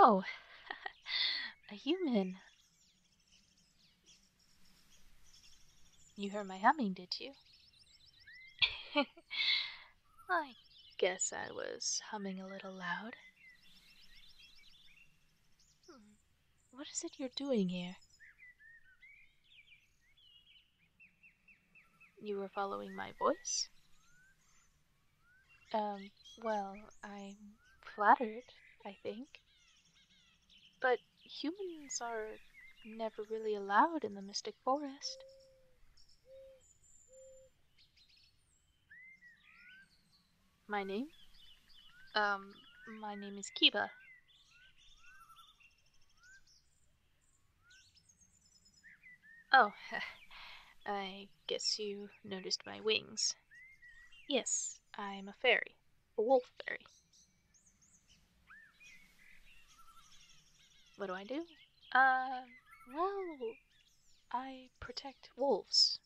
Oh, a human. You heard my humming, did you? I guess I was humming a little loud. Hmm. What is it you're doing here? You were following my voice? Um, well, I'm flattered, I think. But humans are never really allowed in the Mystic Forest. My name? Um, my name is Kiba. Oh, I guess you noticed my wings. Yes, I'm a fairy, a wolf fairy. What do I do? Uh, well, I protect wolves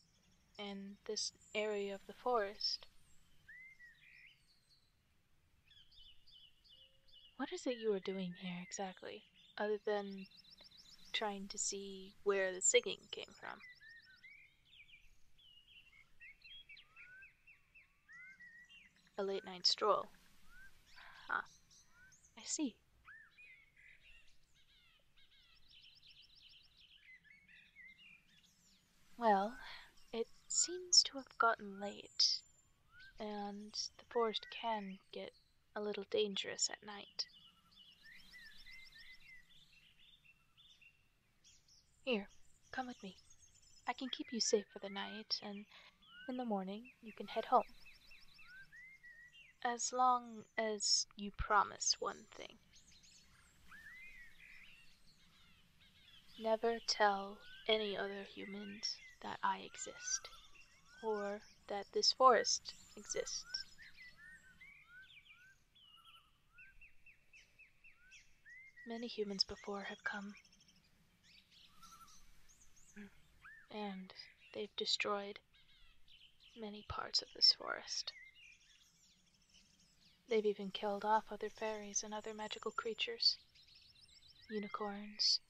in this area of the forest. What is it you are doing here exactly, other than trying to see where the singing came from? A late night stroll. Huh. I see. Well, it seems to have gotten late, and the forest can get a little dangerous at night. Here, come with me. I can keep you safe for the night, and in the morning you can head home. As long as you promise one thing. Never tell any other humans that I exist, or that this forest exists. Many humans before have come, and they've destroyed many parts of this forest. They've even killed off other fairies and other magical creatures unicorns,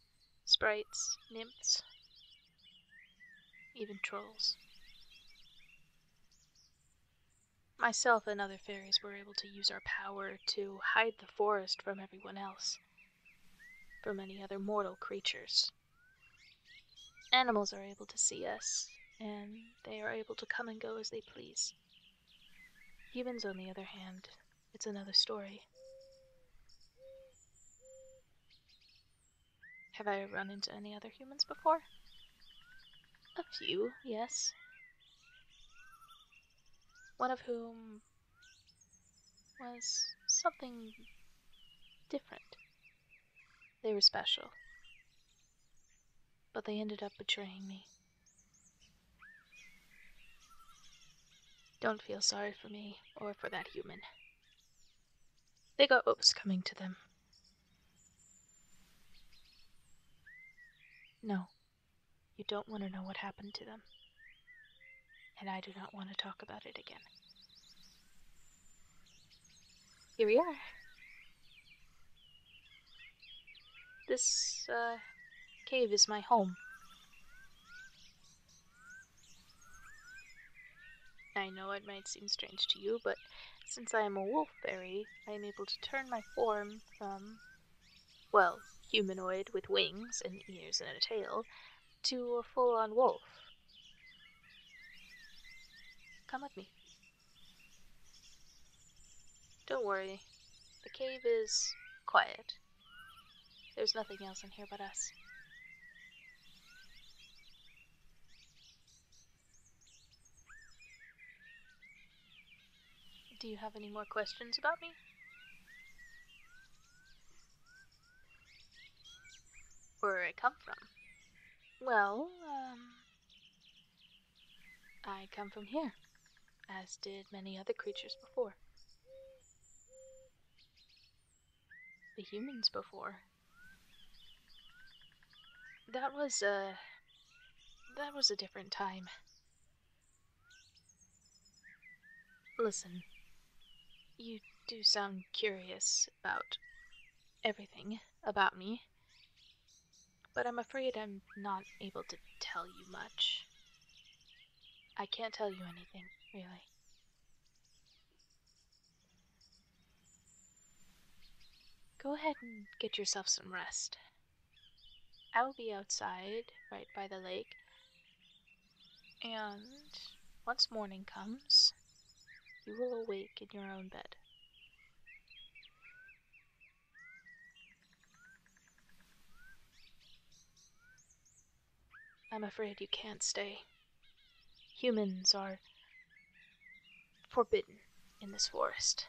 sprites, nymphs, even trolls. Myself and other fairies were able to use our power to hide the forest from everyone else, from any other mortal creatures. Animals are able to see us, and they are able to come and go as they please. Humans, on the other hand, it's another story. Have I run into any other humans before? A few, yes. One of whom was something different. They were special. But they ended up betraying me. Don't feel sorry for me or for that human. They got what was coming to them. No, you don't want to know what happened to them. And I do not want to talk about it again. Here we are. This, uh, cave is my home. I know it might seem strange to you, but since I am a wolf fairy, I am able to turn my form from, well, humanoid with wings and ears and a tail, to a full on wolf. Come with me. Don't worry, the cave is quiet. There's nothing else in here but us. Do you have any more questions about me? Where I come from? Well, um, I come from here, as did many other creatures before. The humans before. That was a. That was a different time. Listen, you do sound curious about everything, about me, but I'm afraid I'm not able to tell you much. I can't tell you anything, really. Go ahead and get yourself some rest. I will be outside, right by the lake, and once morning comes, you will awake in your own bed. I'm afraid you can't stay. Humans are forbidden in this forest.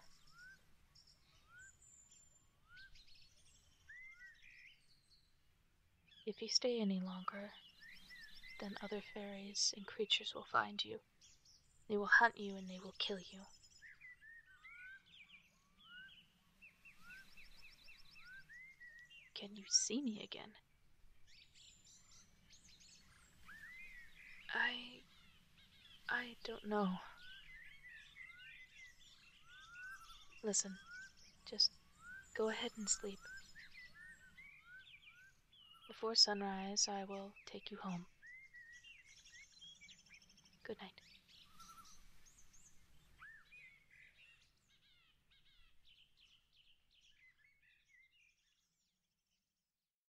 If you stay any longer, then other fairies and creatures will find you. They will hunt you and they will kill you. Can you see me again? I. I don't know. Listen, just go ahead and sleep. Before sunrise, I will take you home. Good night.